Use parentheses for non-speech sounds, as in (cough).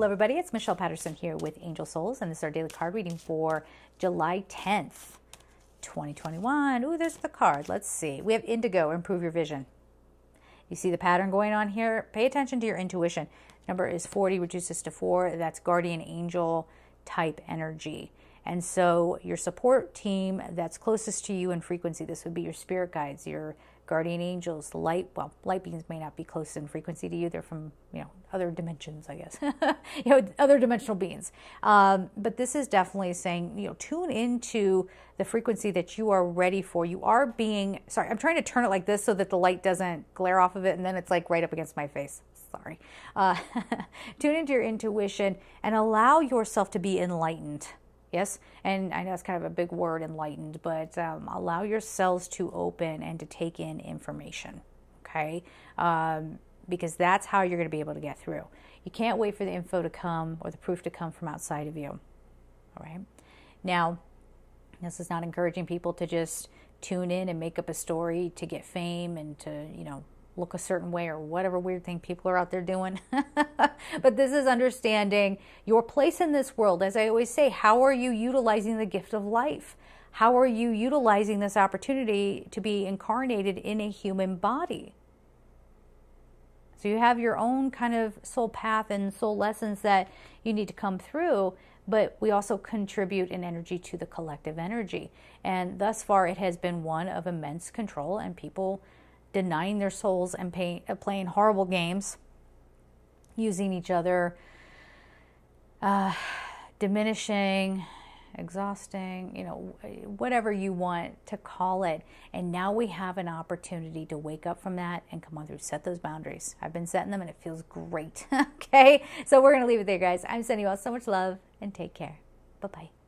Hello, everybody. It's Michelle Patterson here with Angel Souls, and this is our daily card reading for July 10th, 2021. Ooh, there's the card. Let's see. We have Indigo, improve your vision. You see the pattern going on here? Pay attention to your intuition. Number is 40, reduces to 4. That's guardian angel type energy. And so, your support team that's closest to you in frequency, this would be your spirit guides, your guardian angels, light, well, light beings may not be close in frequency to you. They're from, you know, other dimensions, I guess, (laughs) you know, other dimensional beings. Um, but this is definitely saying, you know, tune into the frequency that you are ready for. You are being, sorry, I'm trying to turn it like this so that the light doesn't glare off of it and then it's like right up against my face. Sorry. Uh, (laughs) tune into your intuition and allow yourself to be enlightened Yes, and I know it's kind of a big word, enlightened, but um, allow your cells to open and to take in information. Okay, um, because that's how you're going to be able to get through. You can't wait for the info to come or the proof to come from outside of you. All right. Now, this is not encouraging people to just tune in and make up a story to get fame and to you know look a certain way or whatever weird thing people are out there doing. (laughs) but this is understanding your place in this world. As I always say, how are you utilizing the gift of life? How are you utilizing this opportunity to be incarnated in a human body? So you have your own kind of soul path and soul lessons that you need to come through, but we also contribute an energy to the collective energy. And thus far, it has been one of immense control, and people denying their souls and pay, uh, playing horrible games, using each other, uh, diminishing, exhausting, you know, whatever you want to call it. And now we have an opportunity to wake up from that and come on through, set those boundaries. I've been setting them and it feels great. (laughs) okay. So we're going to leave it there, guys. I'm sending you all so much love and take care. Bye bye.